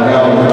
Obrigado.